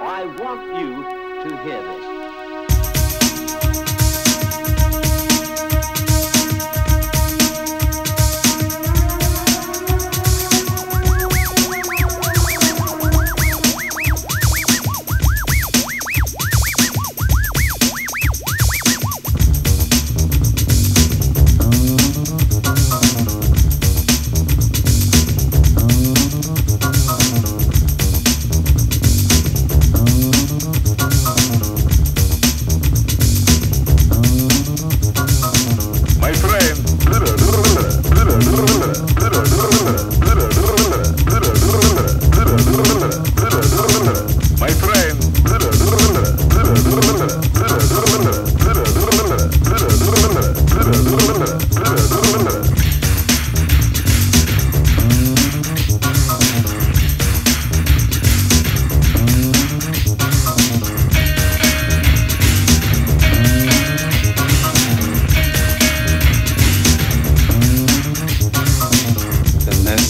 I want you to hear this.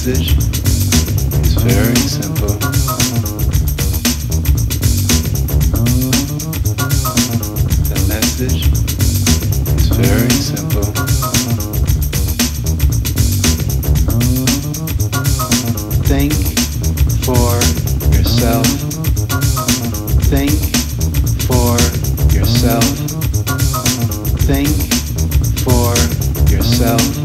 message is very simple. The message is very simple. Think for yourself. Think for yourself. Think for yourself.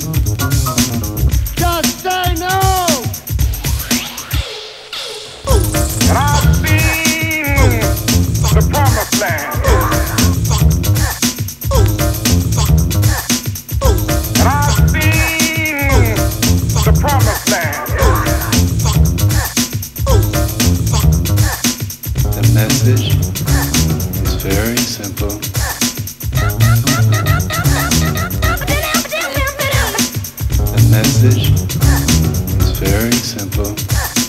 It's very simple. The message is very simple.